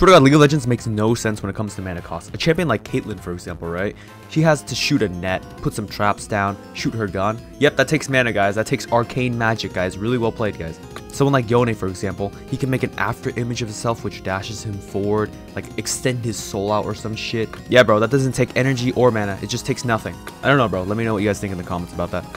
Swear to god, League of Legends makes no sense when it comes to mana cost. A champion like Caitlyn, for example, right? She has to shoot a net, put some traps down, shoot her gun. Yep, that takes mana, guys. That takes arcane magic, guys. Really well played, guys. Someone like Yone, for example, he can make an after image of himself which dashes him forward, like extend his soul out or some shit. Yeah, bro, that doesn't take energy or mana. It just takes nothing. I don't know, bro. Let me know what you guys think in the comments about that.